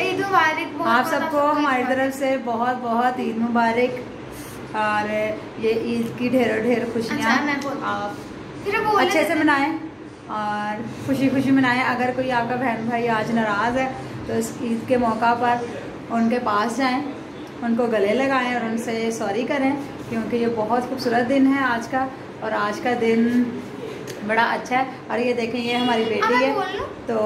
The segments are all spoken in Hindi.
ईद मुबारक आप सबको हमारी तरफ़ से बहुत। बहुत ईद मुबारक। और ये ईद की ढेरों ढेर खुशियाँ अच्छा। आप अच्छे से मनाएँ और खुशी खुशी मनाएँ। अगर कोई आपका बहन भाई आज नाराज़ है तो इस ईद के मौका पर उनके पास जाएँ उनको गले लगाएँ और उनसे सॉरी करें क्योंकि ये बहुत खूबसूरत दिन है आज का और आज का दिन बड़ा अच्छा है। और ये देखें ये हमारी बेटी है तो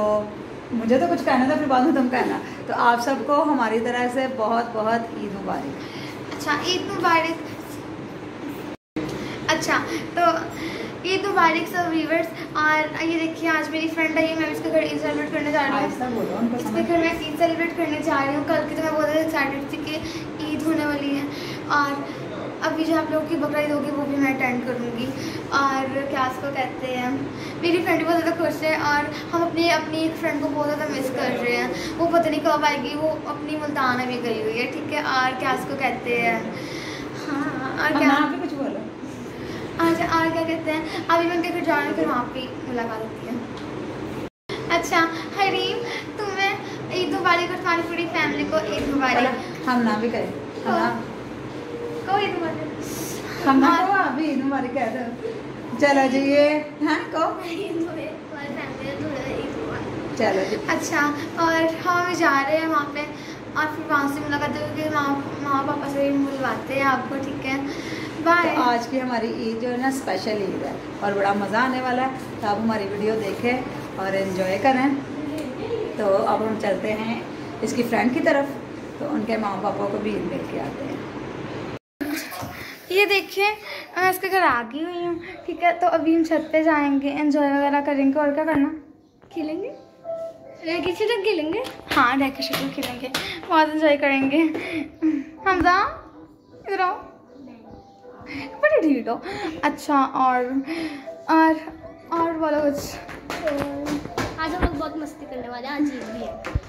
मुझे तो कुछ कहना था फिर बाद में तुम कहना तो आप सबको हमारी तरह से बहुत बहुत ईद मुबारक। अच्छा ईद मुबारक। अच्छा तो ईद मुबारक सब व्यूवर्स और ये देखिए आज मेरी फ्रेंड आई है मैं इसके घर ईद सेलिब्रेट करने जा रही हूँ। इसके घर मैं ईद सेलिब्रेट करने जा रही हूँ। कल की तो मैं बहुत एक्साइटेड थी कि ईद होने वाली है। और अभी जो आप लोगों की बकरा ईद होगी वो भी मैं अटेंड करूँगी। और क्या उसको कहते हैं? मेरी फ्रेंड बहुत ज़्यादा खुश है और हम अपनी अपनी एक फ्रेंड को बहुत ज़्यादा मिस कर रहे हैं। वो पता नहीं कब आएगी वो अपनी मुल्तान अभी गई हुई है ठीक है? और क्या उसको कहते हैं? हाँ और क्या? कुछ बोलो अच्छा और क्या कहते हैं? अभी मैं उनके घर जा रही हूँ फिर वहाँ पे मुलाकात होती है। अच्छा हरीम तुम्हें ईद मुबारक और तुम्हारी पूरी फैमिली को ईद मुबारक। हम ना भी करें। हम ना को ईद मुबारक हम ना अभी मुबारक कह दो। चलो जी ये हैं को? चलो जी। अच्छा और हम जा रहे हैं वहाँ पे और फिर वहाँ से मुलाकात होगी माँ माँ पापा से भी मिलवाते हैं आपको ठीक है? बाय तो आज की हमारी ईद जो है ना स्पेशल ईद है और बड़ा मज़ा आने वाला है। तो आप हमारी वीडियो देखें और इन्जॉय करें। तो अब हम चलते हैं इसकी फ्रेंड की तरफ़। तो उनके माँ पापा को भी ईद मिल के आते हैं। ये देखिए मैं इसके घर आ गई हुई हूँ ठीक है? तो अभी हम छत पे जाएँगे एंजॉय वगैरह करेंगे और क्या करना? खेलेंगे? रैकेट खेलेंगे? हाँ रैकेट खेलेंगे बहुत एंजॉय करेंगे। हमजा इधर आओ। बड़ी ढीट हो। अच्छा और और और बोलो कुछ। आज हम लोग बहुत मस्ती करने वाले हैं आज ईद भी है।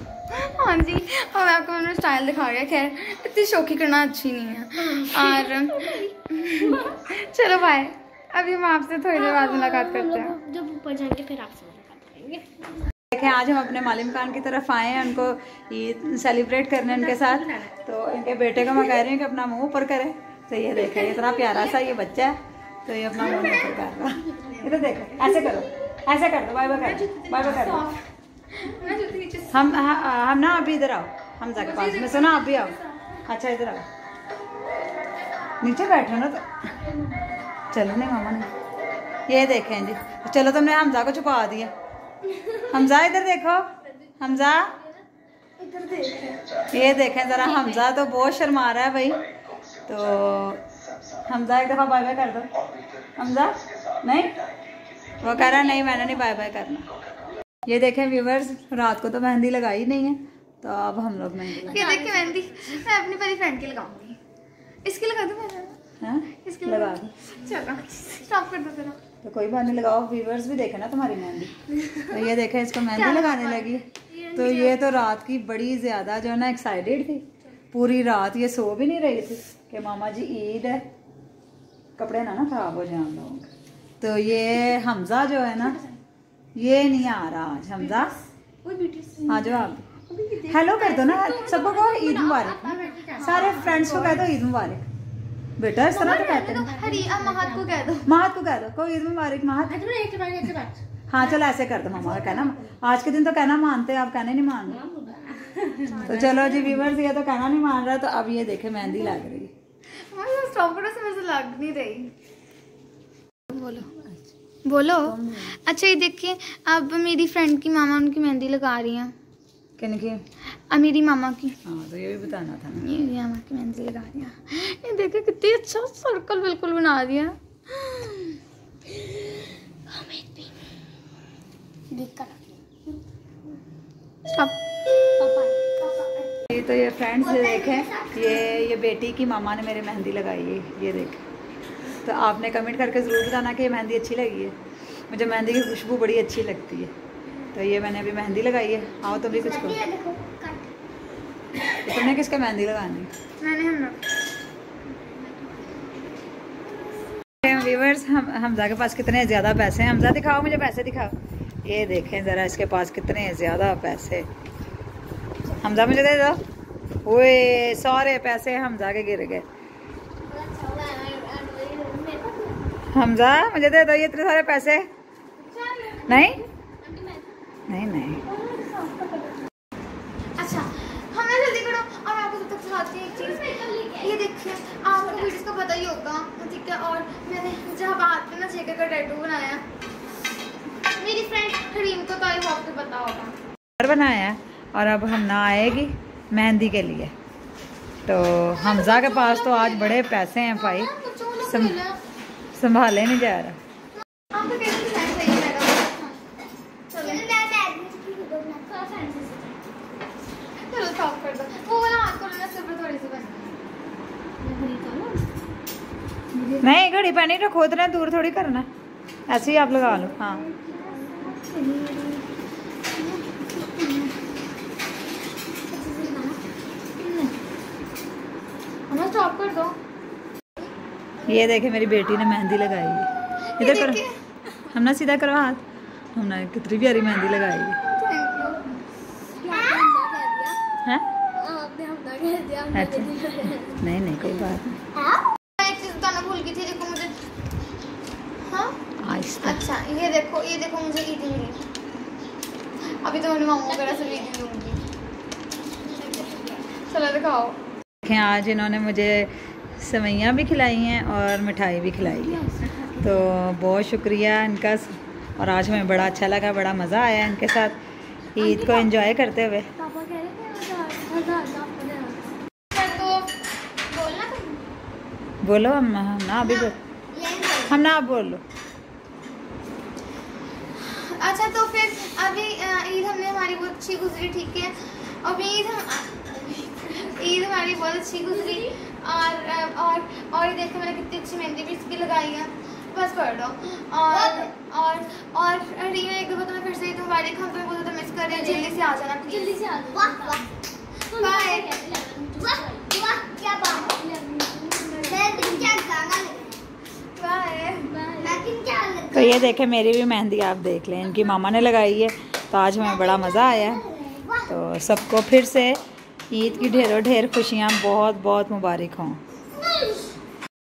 हाँ जी और आपको मैंने स्टाइल दिखा रही है खैर इतनी शौकी करना अच्छी नहीं है। और चलो बाय अभी हम आपसे थोड़ी देर बाद मुलाकात करते हैं। जब ऊपर जाएँगे फिर आपसे मुलाकात करेंगे। देखें आज हम अपने मालिम खान की तरफ़ आए हैं उनको ईद सेलिब्रेट करने उनके साथ। तो इनके बेटे को मैं कह रही हूँ कि अपना मुँह ऊपर करे। तो ये देखें इतना प्यारा सा ये बच्चा है तो ये अपना मुँह ऊपर कर रहा है। इधर देखो ऐसे करो ऐसे कर दो बाय बाय कर बाय बाय कर दो। हम हाँ, हम ना अभी इधर आओ हम जाके पास में सुना आप भी आओ। अच्छा इधर आओ। नीचे बैठो ना तो। चलो नहीं मामा ने ये देखें जी। चलो तुमने हमजा को छुपा दिया। हमजा इधर देखो। हमजा। ये देखें ज़रा हमजा तो बहुत शर्मा रहा है भाई। तो हमजा एक दफ़ा बाय बाय कर दो। हमजा नहीं? वो कह रहा नहीं मैंने नहीं बाय बाय करना। ये देखें व्यूवर्स रात को तो मेहंदी लगाई नहीं है। तो अब हम लोग मेहंदी ये देखिए मेहंदी। मैं अपनी परी फ्रेंड की लगाऊँगी। इसकी लगा दूँ मैं हाँ? इसके लगा दो। चलो स्टॉप कर दो जरा तो कोई बात नहीं लगाओ। व्यूवर्स भी देखे ना तुम्हारी मेहंदी। तो ये देखें इसको मेहंदी लगाने लगी। तो ये तो रात की बड़ी ज़्यादा जो है ना एक्साइटेड थी। पूरी रात ये सो भी नहीं रही थी कि मामा जी ईद है। कपड़े ना ना खराब हो जाए हम लोगों के। तो ये हमजा जो है ना ये नहीं आ रहा आज हमजा। आ जाओ आप। हेलो कर दो ना सबको कहो ईद मुबारक। सारे फ्रेंड्स को कह दो ईद मुबारक। बेटा इस तरह तो कहते हैं। महत को कह दो। महत को कह दो को ईद मुबारक महत। हाँ चलो ऐसे कर दो मामा का कहना। आज के दिन तो कहना मानते हैं आप कहने नहीं मान रहे। तो चलो जी व्यूवर्स ये तो कहना नहीं मान रहा तो अब ये देखे मेहंदी लग रही। है मेरे लग नहीं रही। बोलो। बोलो। अच्छा ये देखिए अब मेरी फ्रेंड की मामा उनकी मेहंदी लगा रही हैं। किन की? अब मेरी मामा की। हाँ तो ये भी बताना था ना। ये मामा की मेहंदी लगा रही हैं ये देखिए कितनी अच्छा सर्कल बिल्कुल बना दिया। देख ये तो ये फ्रेंड्स ये देखें ये ये बेटी की मामा ने मेरे मेहंदी लगाई है ये देखें। तो आपने कमेंट करके ज़रूर बताना कि ये मेहंदी अच्छी लगी है। मुझे मेहंदी की खुशबू बड़ी अच्छी लगती है। तो ये मैंने अभी मेहंदी लगाई है। आओ तुम भी कुछ करो। तो तुमने किसका मेहंदी लगानी? मैंने हम व्यूवर्स हम हमजा के पास कितने ज़्यादा पैसे हैं? हमजा दिखाओ मुझे पैसे दिखाओ। ये देखें ज़रा इसके पास कितने ज़्यादा पैसे। हमजा मुझे दे दो। ओए सारे पैसे हमजा के गिर गए। हमजा मुझे दे दो ये इतने सारे पैसे। नहीं? नहीं नहीं अच्छा हमें जल्दी करो और मैं आपको तक सिखाती हूँ एक चीज़ ये देखिए आपको वीडियोस का पता ही होगा ठीक है और मैंने जब हाथ पे ना छेके का टैटू बनाया मेरी फ्रेंड हरीम को तो आई होप के पता होगा घर बनाया और अब हम ना आएगी मेहंदी के लिए तो हमजा के पास तो आज बड़े पैसे हैं भाई। संभाले नहीं जा रहा आपको कैसे डिज़ाइन सही है मैडम चलो चलो साफ़ कर दो वो वाला हाथ को लेना सिर थोड़ी सी बस। नहीं घड़ी पहनी रखो इतना दूर थोड़ी करना। ऐसे ही आप लगा लो हाँ। स्टॉप कर दो। ये देखे मेरी बेटी ने मेहंदी लगाई। है इधर देखिए। करो। हमने सीधा करो हाथ। हमने कितनी प्यारी मेहंदी लगाई। हैं? अच्छा। नहीं नहीं कोई बात नहीं। एक चीज़ बताना भूल गई थी देखो मुझे। हाँ? अच्छा ये देखो ये देखो मुझे ईदी मिली अभी तो मैंने मामू वगैरह से चलो दिखाओ। देखें आज इन्होंने मुझे सवैयाँ भी खिलाई हैं और मिठाई भी खिलाई है। तो बहुत शुक्रिया इनका और आज हमें बड़ा अच्छा लगा बड़ा मज़ा आया इनके साथ। ईद को एंजॉय करते हुए पापा कह रहे थे आपको देना फिर तो बोलना तुम बोलो हम ना अभी बोल। हम ना बोल। अच्छा तो फिर अभी ईद हमने हमारी बहुत अच्छी गुजरी ठीक है? अभी ईद हम ईद हमारी बहुत अच्छी गुजरी। और और और ये देखो मैंने कितनी अच्छी मेहंदी भी इसकी लगाई है। बस पढ़ लो। और और और रीना एक दो तुम्हें फिर से ईद मुबारक हम तुम्हें बहुत ज़्यादा मिस कर रहे हैं जल्दी से आ जाना जल्दी से आ वाह वाह बाय वाह वाह क्या बात है मैं दिन क्या गाना बाय मैं दिन क्या तो ये देखे, मेरी भी मेहंदी आप देख लें। इनकी मामा ने लगाई है तो आज हमें बड़ा मज़ा आया। तो सबको फिर से ईद की ढेरों ढेर खुशियाँ बहुत बहुत मुबारक हों।